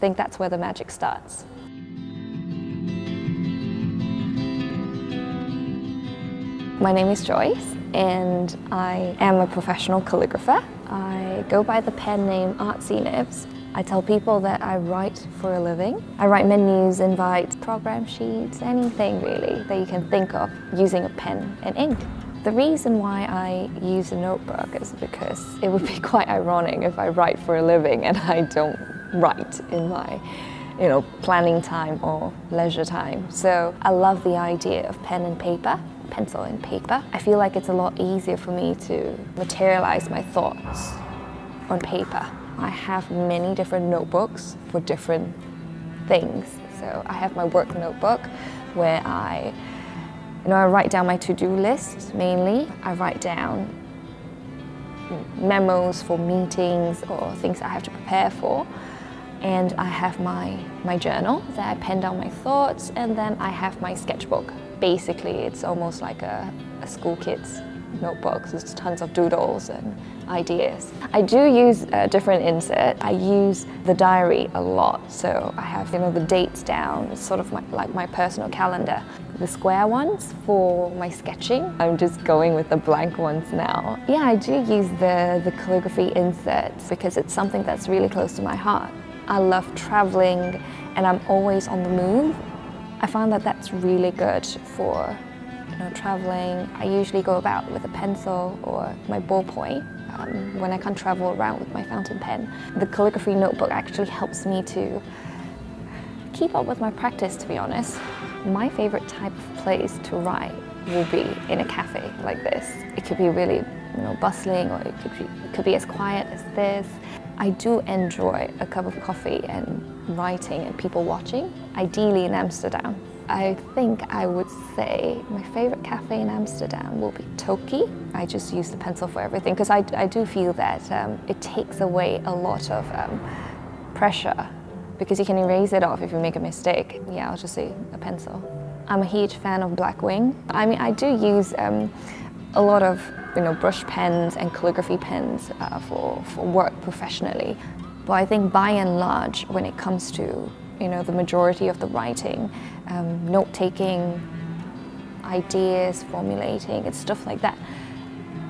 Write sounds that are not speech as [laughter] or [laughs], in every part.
think that's where the magic starts. My name is Joyce and I am a professional calligrapher. I go by the pen name Artsy Nibs. I tell people that I write for a living. I write menus, invites, program sheets, anything really that you can think of using a pen and ink. The reason why I use a notebook is because it would be [laughs] quite ironic if I write for a living and I don't write in my you know, planning time or leisure time. So I love the idea of pen and paper pencil and paper. I feel like it's a lot easier for me to materialize my thoughts on paper. I have many different notebooks for different things. So I have my work notebook where I, you know, I write down my to-do list mainly. I write down memos for meetings or things I have to prepare for. And I have my, my journal that I pen down my thoughts and then I have my sketchbook basically it's almost like a, a school kid's notebook. There's tons of doodles and ideas. I do use a different insert. I use the diary a lot, so I have you know the dates down. It's sort of my, like my personal calendar. The square ones for my sketching. I'm just going with the blank ones now. Yeah, I do use the, the calligraphy inserts because it's something that's really close to my heart. I love traveling and I'm always on the move I find that that's really good for you know, traveling. I usually go about with a pencil or my ballpoint um, when I can't travel around with my fountain pen. The calligraphy notebook actually helps me to keep up with my practice, to be honest. My favorite type of place to write will be in a cafe like this. It could be really you know, bustling or it could be, it could be as quiet as this. I do enjoy a cup of coffee and writing and people watching, ideally in Amsterdam. I think I would say my favorite cafe in Amsterdam will be Toki. I just use the pencil for everything because I, I do feel that um, it takes away a lot of um, pressure because you can erase it off if you make a mistake. Yeah, I'll just say a pencil. I'm a huge fan of Blackwing. I mean, I do use um, a lot of you know, brush pens and calligraphy pens uh, for, for work professionally. But I think by and large, when it comes to you know, the majority of the writing, um, note-taking, ideas, formulating, and stuff like that,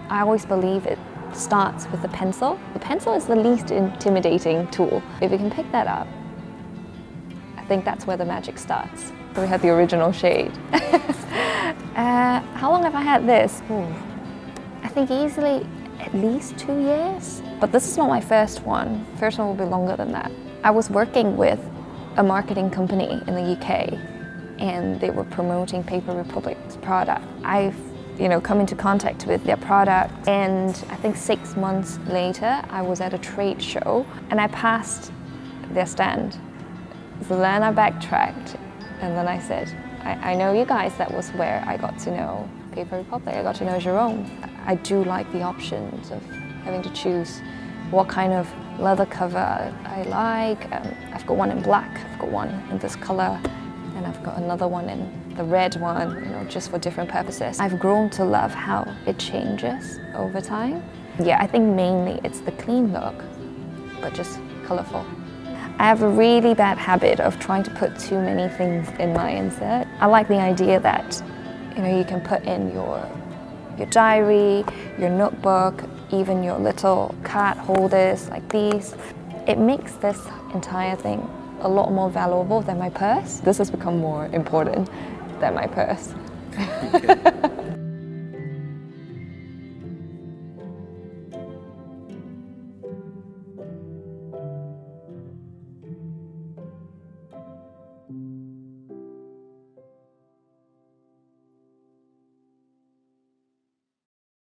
I always believe it starts with the pencil. The pencil is the least intimidating tool. If you can pick that up, I think that's where the magic starts. We had the original shade. [laughs] uh, how long have I had this? Ooh. I think easily at least two years. But this is not my first one. First one will be longer than that. I was working with a marketing company in the UK and they were promoting Paper Republic's product. I've you know, come into contact with their product and I think six months later I was at a trade show and I passed their stand. So then I backtracked and then I said, I, I know you guys, that was where I got to know Paper Republic, I got to know Jerome. I do like the options of having to choose what kind of leather cover I like. Um, I've got one in black, I've got one in this color, and I've got another one in the red one, you know, just for different purposes. I've grown to love how it changes over time. Yeah, I think mainly it's the clean look, but just colorful. I have a really bad habit of trying to put too many things in my insert. I like the idea that you know you can put in your your diary, your notebook, even your little card holders like these. It makes this entire thing a lot more valuable than my purse. This has become more important than my purse.